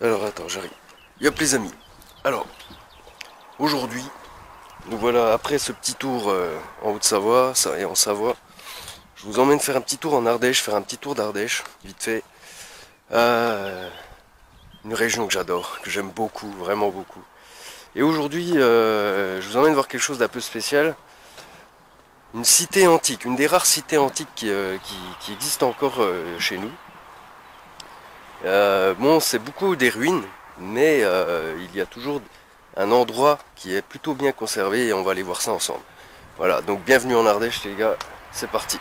Alors attends, j'arrive. Yop les amis. Alors, aujourd'hui, nous voilà après ce petit tour euh, en Haute-Savoie et en Savoie. Je vous emmène faire un petit tour en Ardèche, faire un petit tour d'Ardèche, vite fait. Euh, une région que j'adore, que j'aime beaucoup, vraiment beaucoup. Et aujourd'hui, euh, je vous emmène voir quelque chose d'un peu spécial. Une cité antique, une des rares cités antiques qui, qui, existe encore chez nous. Bon, c'est beaucoup des ruines, mais il y a toujours un endroit qui est plutôt bien conservé et on va aller voir ça ensemble. Voilà, donc bienvenue en Ardèche les gars, c'est parti.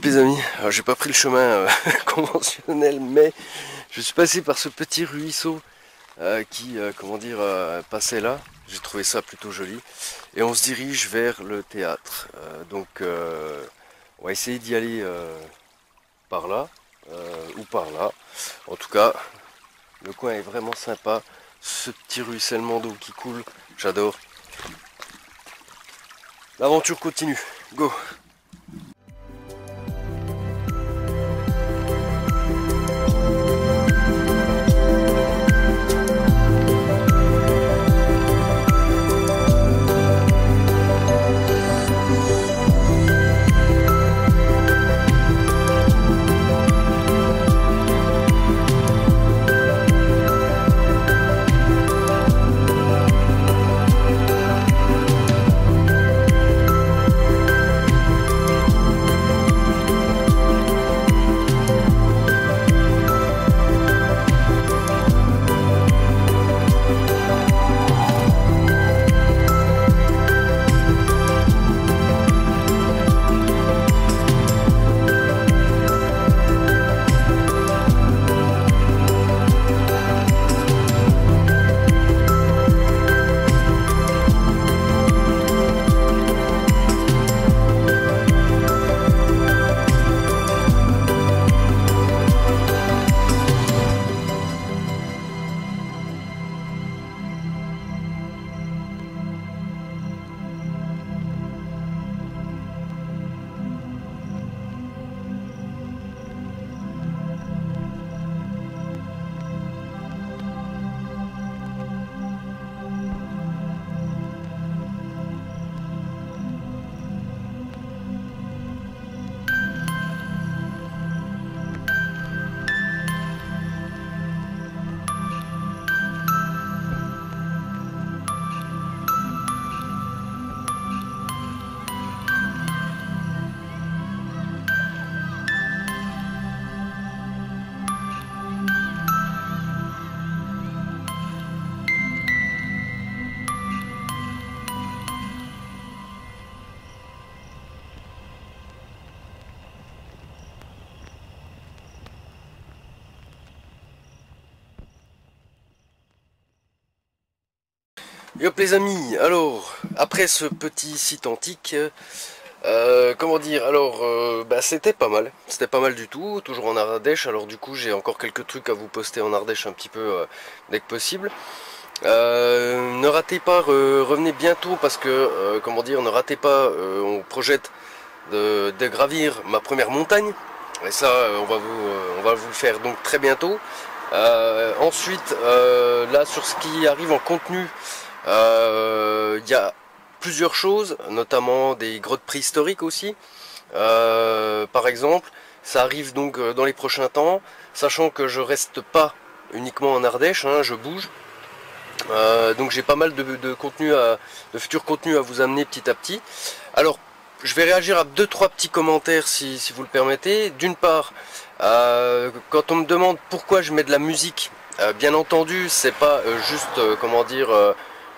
Les amis, j'ai pas pris le chemin euh, conventionnel mais je suis passé par ce petit ruisseau euh, qui, euh, comment dire, passait là. J'ai trouvé ça plutôt joli. Et on se dirige vers le théâtre. donc on va essayer d'y aller par là ou par là. En tout cas, le coin est vraiment sympa. Ce petit ruissellement d'eau qui coule, j'adore. L'aventure continue. Go Hop les amis, alors après ce petit site antique, euh, comment dire, alors euh, bah, c'était pas mal, c'était pas mal du tout, toujours en Ardèche, alors du coup j'ai encore quelques trucs à vous poster en Ardèche un petit peu euh, dès que possible. ne ratez pas, revenez bientôt parce que, comment dire, ne ratez pas, on projette de, de, gravir ma première montagne, et ça on va vous, on va vous le faire donc très bientôt. ensuite, là sur ce qui arrive en contenu, il euh, y a plusieurs choses, notamment des grottes préhistoriques aussi. Euh, par exemple, ça arrive donc euh, dans les prochains temps, sachant que je reste pas uniquement en Ardèche, hein, je bouge. donc j'ai pas mal de, contenu de futurs contenus à vous amener petit à petit. Alors, je vais réagir à deux trois petits commentaires si vous le permettez. D'une part, quand on me demande pourquoi je mets de la musique, bien entendu, c'est pas juste comment dire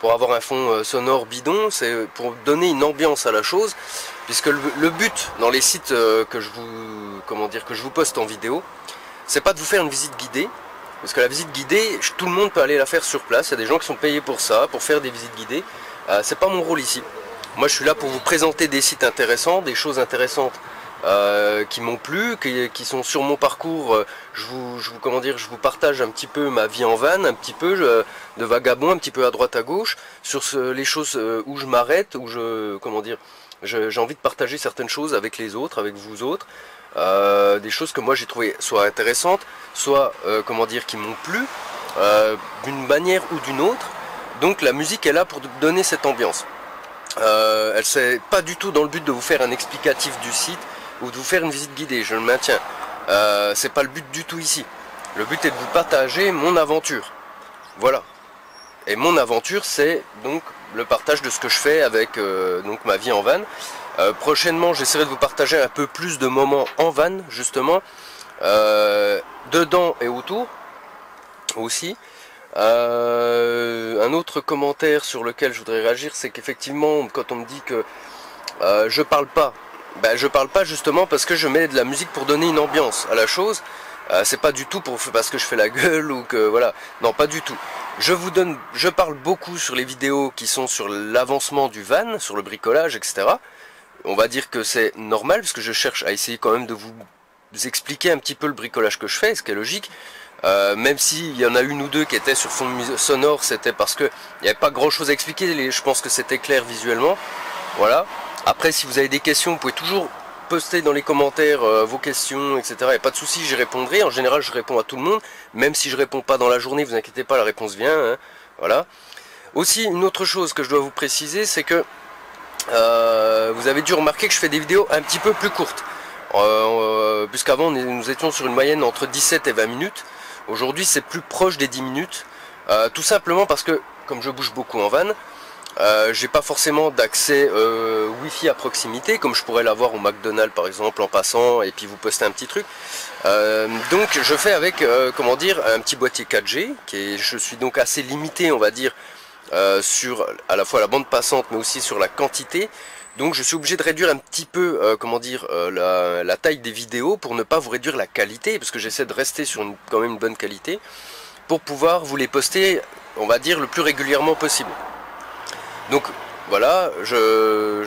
pour avoir un fond euh, sonore bidon, c'est pour donner une ambiance à la chose, puisque le, but dans les sites euh, que je vous comment dire que je vous poste en vidéo, c'est pas de vous faire une visite guidée, parce que la visite guidée, tout le monde peut aller la faire sur place. Il y a des gens qui sont payés pour ça, pour faire des visites guidées. Euh, c'est pas mon rôle ici. Moi, je suis là pour vous présenter des sites intéressants, des choses intéressantes euh, qui m'ont plu, qui, sont sur mon parcours. Euh, je vous, comment dire, je vous partage un petit peu ma vie en van, un petit peu de vagabond, un petit peu à droite à gauche, sur les choses euh, où je m'arrête, où je, comment dire, j'ai envie de partager certaines choses avec les autres, avec vous autres. des choses que moi j'ai trouvé soit intéressantes, soit comment dire qui m'ont plu d'une manière ou d'une autre. Donc la musique est là pour donner cette ambiance. elle c'est pas du tout dans le but de vous faire un explicatif du site, de vous faire une visite guidée, je le maintiens. Euh, c'est pas le but du tout ici. Le but est de vous partager mon aventure. Voilà. Et mon aventure, c'est donc le partage de ce que je fais avec euh, donc ma vie en van. Euh, prochainement, j'essaierai de vous partager un peu plus de moments en van, justement, dedans et autour aussi. un autre commentaire sur lequel je voudrais réagir, c'est qu'effectivement, quand on me dit que je parle pas bah, je parle pas justement parce que je mets de la musique pour donner une ambiance à la chose. Euh, c'est pas du tout pour parce que je fais la gueule ou que voilà. Non, pas du tout. Je vous donne, je parle beaucoup sur les vidéos qui sont sur l'avancement du van, sur le bricolage, etc. On va dire que c'est normal parce que je cherche à essayer quand même de vous expliquer un petit peu le bricolage que je fais, ce qui est logique. Euh, même s'il y en a une ou deux qui étaient sur fond sonore, c'était parce que il n'y avait pas grand chose à expliquer. Je pense que c'était clair visuellement. Voilà. Après, si vous avez des questions, vous pouvez toujours poster dans les commentaires euh, vos questions, etc. A pas de souci, j'y répondrai. En général, je réponds à tout le monde. Même si je réponds pas dans la journée, vous inquiétez pas, la réponse vient. Hein. Voilà. Aussi, une autre chose que je dois vous préciser, c'est que euh, vous avez dû remarquer que je fais des vidéos un petit peu plus courtes. Euh, Puisqu'avant, nous étions sur une moyenne entre 17 et 20 minutes. Aujourd'hui, c'est plus proche des 10 minutes. tout simplement parce que, comme je bouge beaucoup en van, euh, j'ai pas forcément d'accès euh, Wi-Fi à proximité comme je pourrais l'avoir au McDonald's par exemple en passant et puis vous postez un petit truc. Euh, donc je fais avec comment dire un petit boîtier 4G qui je suis donc assez limité on va dire sur à la fois la bande passante mais aussi sur la quantité. Donc je suis obligé de réduire un petit peu comment dire la, taille des vidéos pour ne pas vous réduire la qualité parce que j'essaie de rester sur quand même une bonne qualité pour pouvoir vous les poster on va dire le plus régulièrement possible. Donc voilà, je,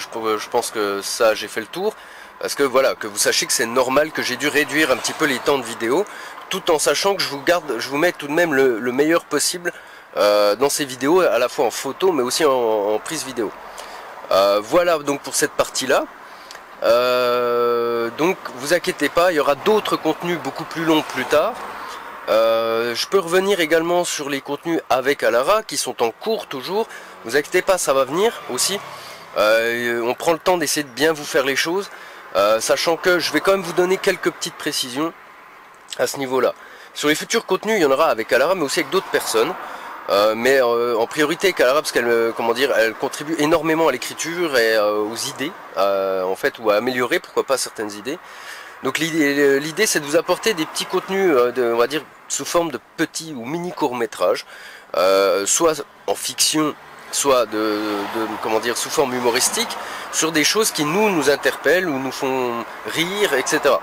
pense que ça j'ai fait le tour. Parce que voilà, que vous sachiez que c'est normal que j'ai dû réduire un petit peu les temps de vidéo, tout en sachant que je vous garde, je vous mets tout de même le, meilleur possible euh, dans ces vidéos, à la fois en photo mais aussi en, prise vidéo. Euh, voilà donc pour cette partie-là. Euh, donc vous inquiétez pas, il y aura d'autres contenus beaucoup plus longs plus tard. Je peux revenir également sur les contenus avec Alara qui sont en cours toujours. Vous inquiétez pas, ça va venir aussi. Euh, on prend le temps d'essayer de bien vous faire les choses, euh, sachant que je vais quand même vous donner quelques petites précisions à ce niveau-là. Sur les futurs contenus, il y en aura avec Alara, mais aussi avec d'autres personnes. Euh, mais en priorité avec Alara, parce qu'elle contribue énormément à l'écriture et aux idées, en fait, ou à améliorer, pourquoi pas, certaines idées. Donc l'idée c'est de vous apporter des petits contenus, de, on va dire, sous forme de petits ou mini courts-métrages, soit en fiction soit de, comment dire, sous forme humoristique, sur des choses qui nous, nous interpellent ou nous font rire, etc.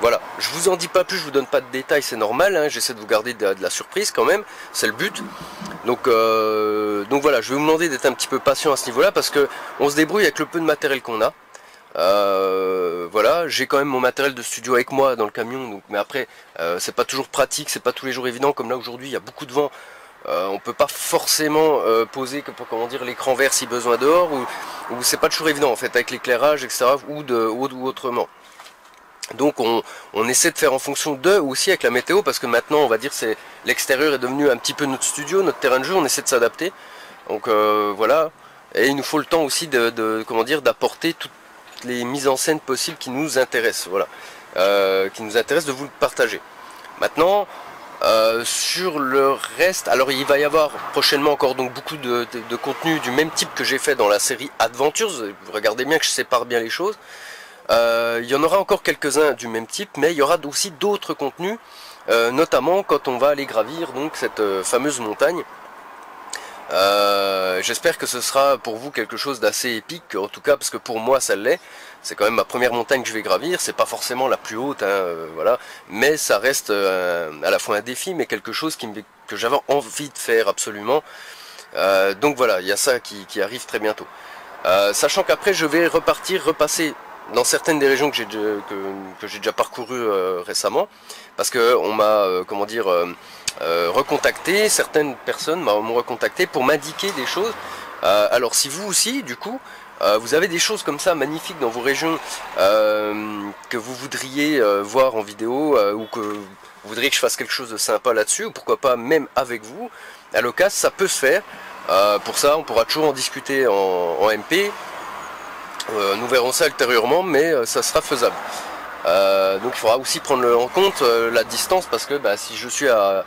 Voilà, je vous en dis pas plus, je vous donne pas de détails, c'est normal, hein, j'essaie de vous garder de, la surprise quand même, c'est le but. Donc, euh, donc voilà, je vais vous demander d'être un petit peu patient à ce niveau-là parce que on se débrouille avec le peu de matériel qu'on a. Euh, voilà, j'ai quand même mon matériel de studio avec moi dans le camion, mais après, euh, c'est pas toujours pratique, c'est pas tous les jours évident, comme là aujourd'hui, il y a beaucoup de vent, euh, on peut pas forcément euh, poser comment dire l'écran vert si besoin dehors ou, c'est pas toujours évident en fait avec l'éclairage etc ou, de, autrement. Donc on, essaie de faire en fonction de aussi avec la météo parce que maintenant on va dire c'est l'extérieur est devenu un petit peu notre studio, notre terrain de jeu, on essaie de s'adapter. Donc voilà. Et il nous faut le temps aussi de, comment dire d'apporter toutes les mises en scène possibles qui nous intéressent, voilà. qui nous intéressent de vous le partager. Maintenant, euh, sur le reste, alors il va y avoir prochainement encore donc beaucoup de, contenu du même type que j'ai fait dans la série Adventures. Regardez bien que je sépare bien les choses. Euh, il y en aura encore quelques-uns du même type, mais il y aura aussi d'autres contenus, euh, notamment quand on va aller gravir donc cette fameuse montagne. J'espère que ce sera pour vous quelque chose d'assez épique, en tout cas parce que pour moi ça l'est c'est quand même ma première montagne que je vais gravir, c'est pas forcément la plus haute, hein, euh, voilà, mais ça reste euh, à la fois un défi, mais quelque chose que j'avais envie de faire absolument. Euh, donc voilà, il y a ça qui, arrive très bientôt. sachant qu'après je vais repartir, repasser dans certaines des régions que j'ai que, déjà parcourues récemment, parce que on m'a, comment dire, recontacté, certaines personnes m'ont recontacté pour m'indiquer des choses. alors si vous aussi, du coup, euh, vous avez des choses comme ça magnifiques dans vos régions euh, que vous voudriez euh, voir en vidéo ou que vous voudriez que je fasse quelque chose de sympa là-dessus ou pourquoi pas même avec vous. À l'occasion, ça peut se faire. pour ça, on pourra toujours en discuter en, MP. Nous verrons ça ultérieurement, mais ça sera faisable. donc il faudra aussi prendre en compte la distance parce que bah, si je suis à,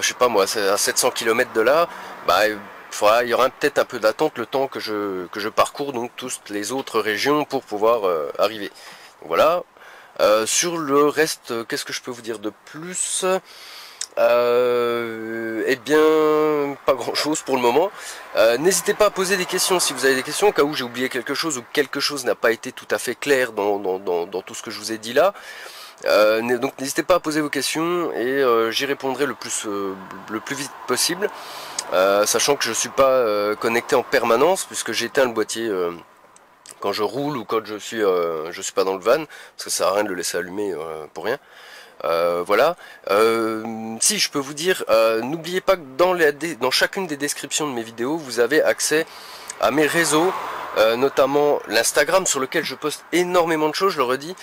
je sais pas moi, à 700 km de là, bah, il y aura peut-être un peu d'attente le temps que je, que je parcours donc toutes les autres régions pour pouvoir euh, arriver. Voilà. Euh, sur le reste, qu'est-ce que je peux vous dire de plus? Euh, Eh bien, pas grand-chose pour le moment. Euh, n'hésitez pas à poser des questions si vous avez des questions, au cas où j'ai oublié quelque chose ou quelque chose n'a pas été tout à fait clair dans, tout ce que je vous ai dit là. Euh, donc n'hésitez pas à poser vos questions et j'y répondrai le plus, le plus vite possible. sachant que je ne suis pas connecté en permanence puisque j'éteins le boîtier quand je roule ou quand je suis, je suis pas dans le van, parce que ça sert à rien de le laisser allumer pour rien. Euh, voilà. Euh, si je peux vous dire, euh, n'oubliez pas que dans, chacune des descriptions de mes vidéos, vous avez accès à mes réseaux, notamment l'Instagram sur lequel je poste énormément de choses, je le redis.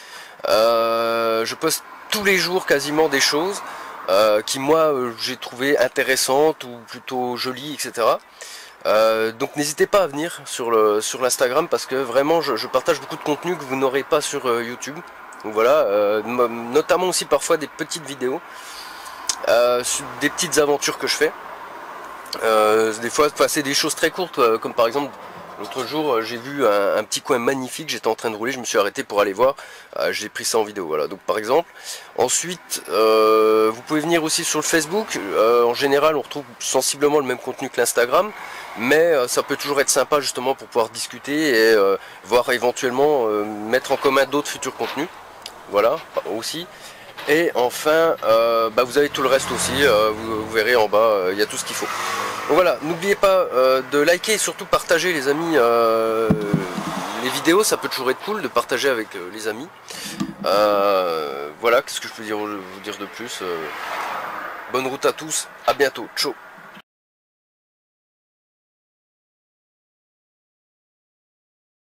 je poste tous les jours quasiment des choses qui moi j'ai trouvé intéressantes ou plutôt jolies, etc. donc n'hésitez pas à venir sur l'Instagram parce que vraiment je, je, partage beaucoup de contenu que vous n'aurez pas sur YouTube. Donc voilà, euh, notamment aussi parfois des petites vidéos, euh, des petites aventures que je fais. Euh, des fois, c'est des choses très courtes, comme par exemple L'autre jour, j'ai vu un, petit coin magnifique, j'étais en train de rouler, je me suis arrêté pour aller voir, j'ai pris ça en vidéo, voilà, donc par exemple. Ensuite, vous pouvez venir aussi sur le Facebook, en général on retrouve sensiblement le même contenu que l'Instagram, mais ça peut toujours être sympa justement pour pouvoir discuter et voir éventuellement mettre en commun d'autres futurs contenus voilà, aussi. Et enfin, euh, bah, vous avez tout le reste aussi, euh, vous, verrez en bas, euh, il y a tout ce qu'il faut. Voilà, n'oubliez pas de liker et surtout partager les amis les vidéos, ça peut toujours être cool de partager avec les amis. voilà, qu'est-ce que je peux vous dire de plus Bonne route à tous, à bientôt, ciao